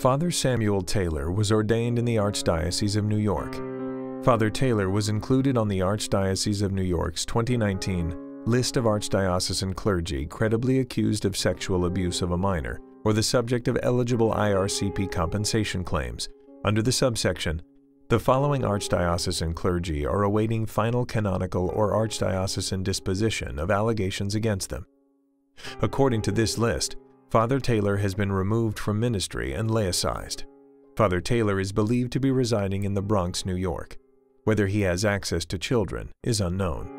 Father Samuel Taylor was ordained in the Archdiocese of New York. Father Taylor was included on the Archdiocese of New York's 2019 list of archdiocesan clergy credibly accused of sexual abuse of a minor or the subject of eligible IRCP compensation claims under the subsection the following archdiocesan clergy are awaiting final canonical or archdiocesan disposition of allegations against them. According to this list, Father Taylor has been removed from ministry and laicized. Father Taylor is believed to be residing in the Bronx, New York. Whether he has access to children is unknown.